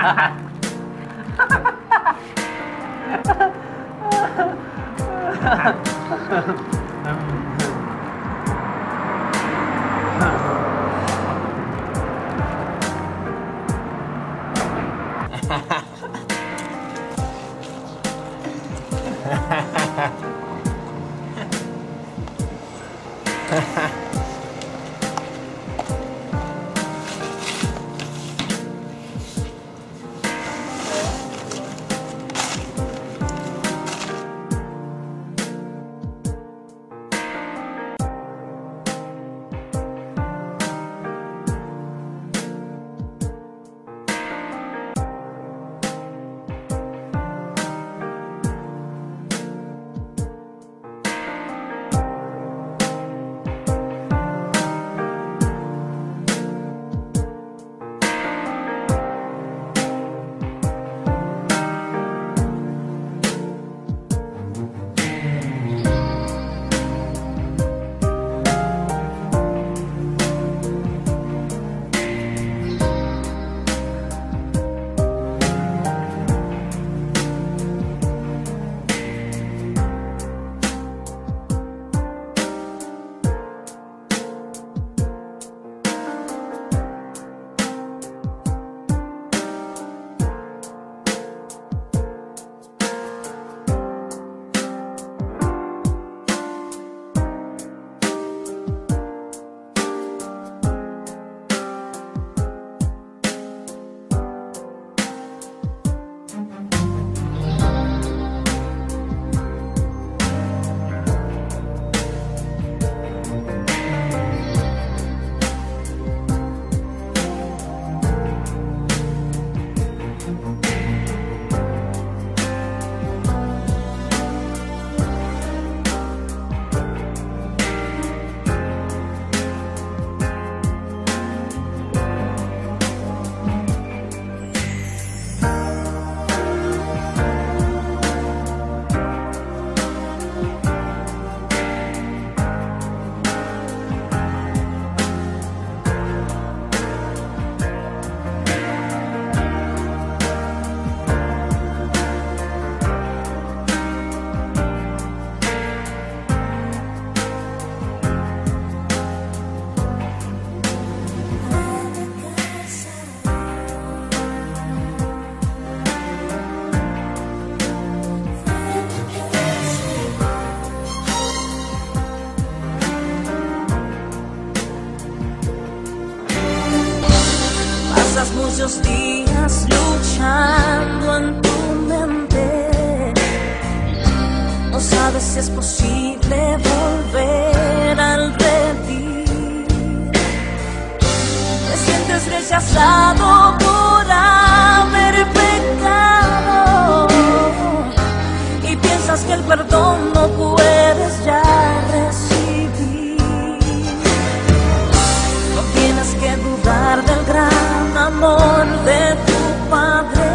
Ha ha ha. Pasas muchos días luchando en tu mente. No sabes si es posible volver al redil. Te sientes rechazado de tu Padre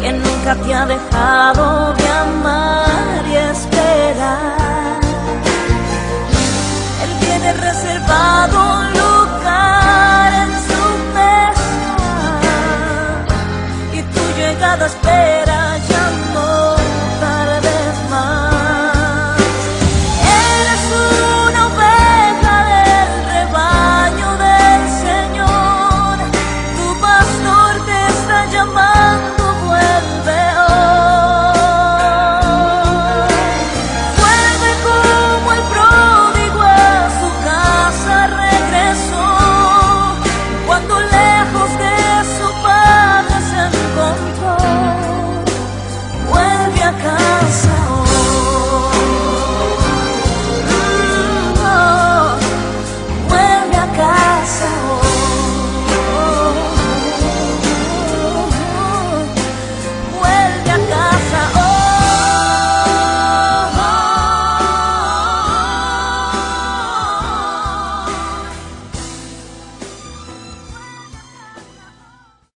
que nunca te ha dejado de amar y esperar. Él tiene reservado un lugar en su mesa y tu llegada espera.